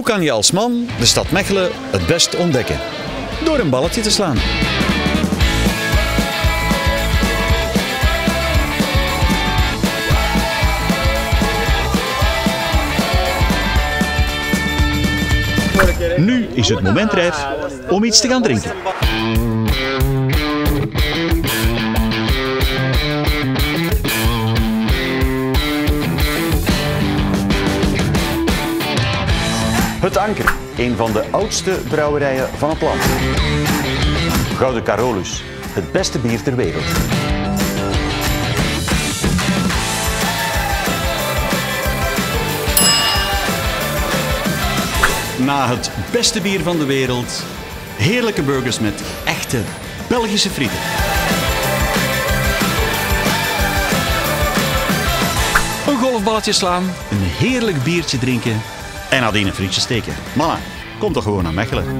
Hoe kan je als man de stad Mechelen het best ontdekken? Door een balletje te slaan. Nu is het moment rijp om iets te gaan drinken. Het Anker, een van de oudste brouwerijen van het land. Gouden Carolus, het beste bier ter wereld. Na het beste bier van de wereld, heerlijke burgers met echte Belgische frieten. Een golfballetje slaan, een heerlijk biertje drinken en nadien een frietje steken. Mannen, kom toch gewoon naar Mechelen.